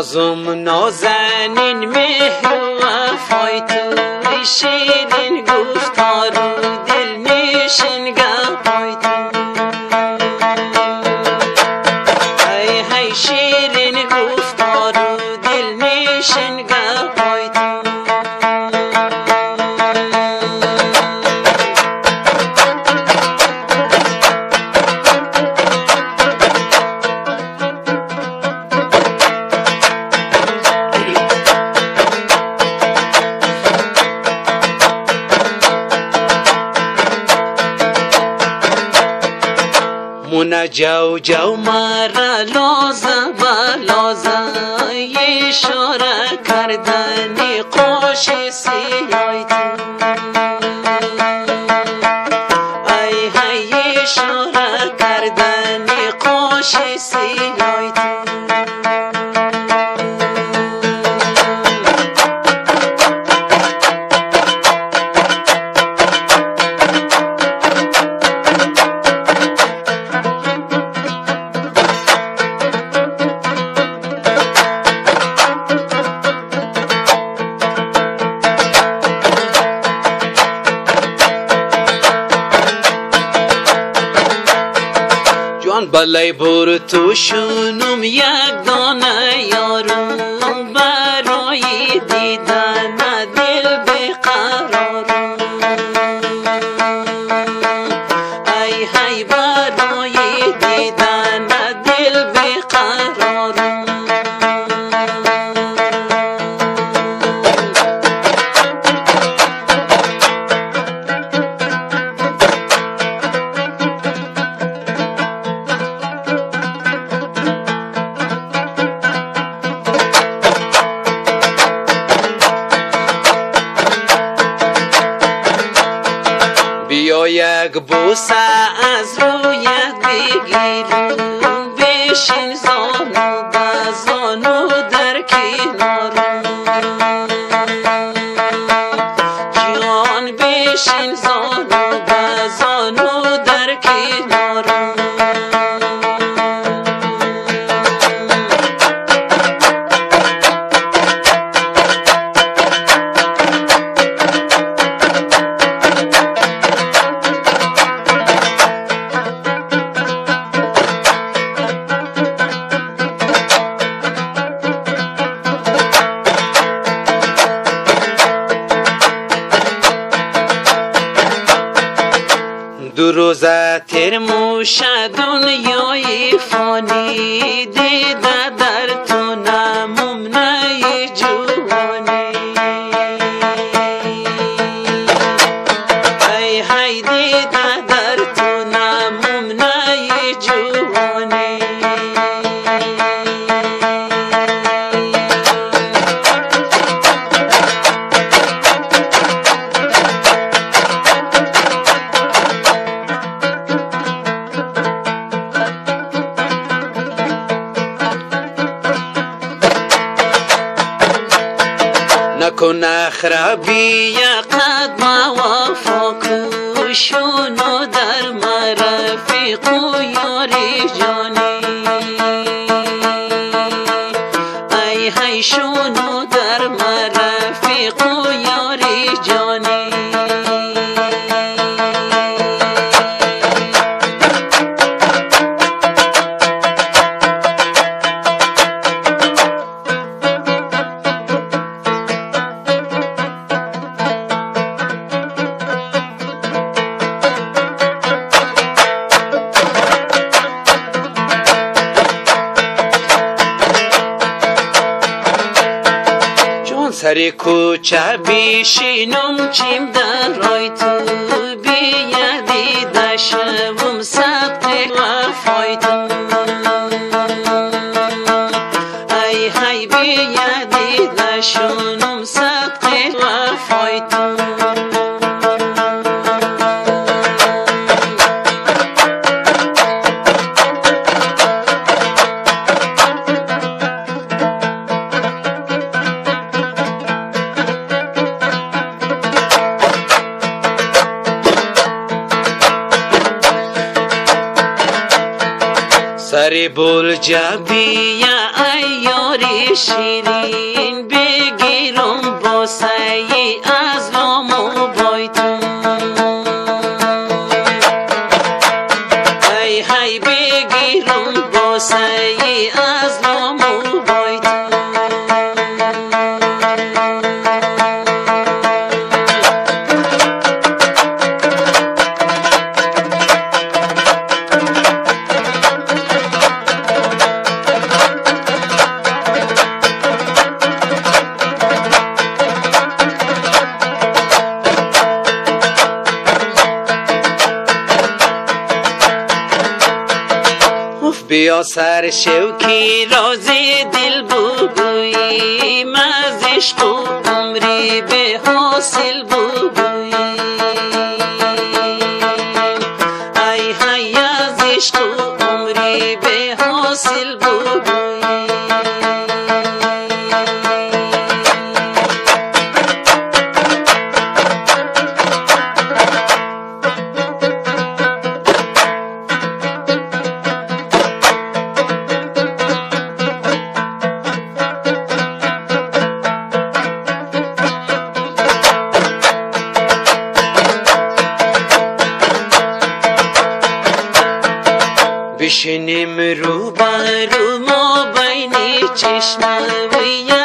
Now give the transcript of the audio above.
نازم نازنین مهر و وفای تو شیرین گفتار منا جو جو مرا لازم و لازم اشاره کردنی قوش سیای جان بلای بر تو شونم یک دانه یک بوسه از رویت بگیرم بشین زانو به زانو در کنارم. موش دنیای فانی دیده كنا خرابي يا قد ما وفوق شنو دار ما رفيق يوري جوني سر کوچه بیشینم چیم در رای تو بیادی دشوم صدق وفای تو. ای های بیادی دشونم سر بول جبی یا ایام یاری شیرین بگیرم باسه از لامو بایتون. ای های بگیرم باسه از لامو بایتون. بیا سر شوکی رازی دل بگویی و عمری به حاصل بگویی. بشینیم رو برو ما بینی چشم وی